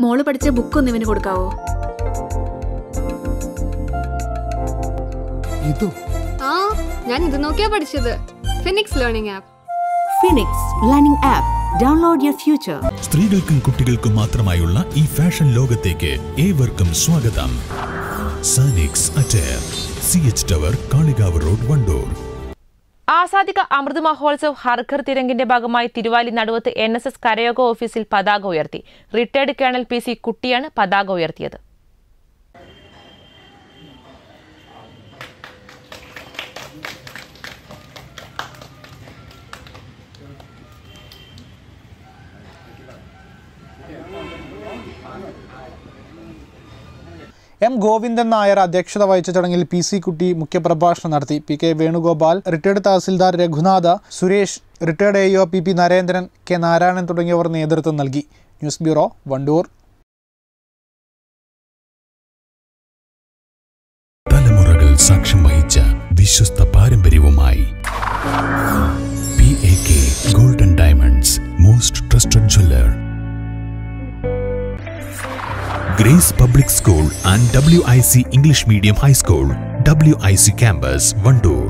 മോൾ പഠിച്ച ബുക്ക് ഒന്ന് ഇവന് കൊടുക്കാവോ? ഇതോ. ആ ഞാൻ ഇത് നോക്കിയാ പഠിച്ചത്. Phoenix learning app Phoenix learning app download your future സ്ത്രീകൾക്കും കുട്ടികൾക്കും മാത്രമായുള്ള ഈ ഫാഷൻ ലോകത്തേക്ക് ഏവർക്കും സ്വാഗതം. സാനിക്സ് attire C H tower Kalikavu road Wandoor. Azadi ka Amrit Mahotsav ഹർഘർ തിരങ്കിന്റെ ഭാഗമായി Thiruvali Naduvath N S S കരയോഗ ഓഫീസിൽ പതാക ഉയർത്തി. റിട്ടയർഡ് കേണൽ പി സി കുട്ടിയാണ് പതാക ഉയർത്തിയത്. എം ഗോവിന്ദൻ നായർ അധ്യക്ഷത വഹിച്ച ചടങ്ങിൽ പി സി കുട്ടി മുഖ്യപ്രഭാഷണം നടത്തി. P K Venugopal retired tahsildar Raghunatha Suresh retired A O P P Narendran K Narayanan തുടങ്ങിയവർ നേതൃത്വം നൽകി. News bureau Wandoor. സാക്ഷ്യം വഹിച്ച വിശ്വസ്ത Grace public school and W I C English medium high school W I C campus Wandoor